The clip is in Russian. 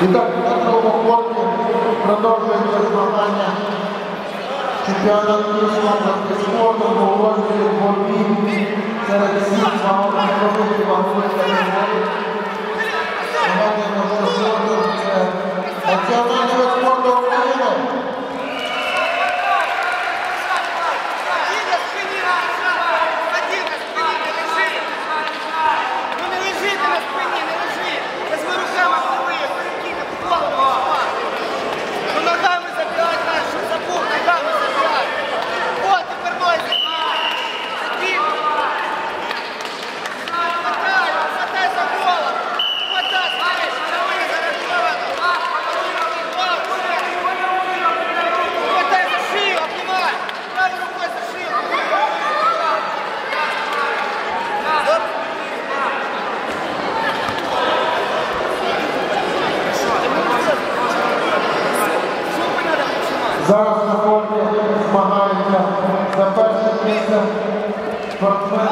Итак, в таком корте продолжается основание чемпионата Кирсона по спорту по уровню борьбы среди сил, по уровню Зараз на корні змагається за перше місце спортсмен.